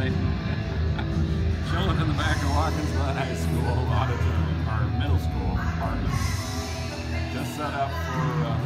life. Chilling in the back of Watkins High School Auditorium, or middle school apartment. Just set up for uh,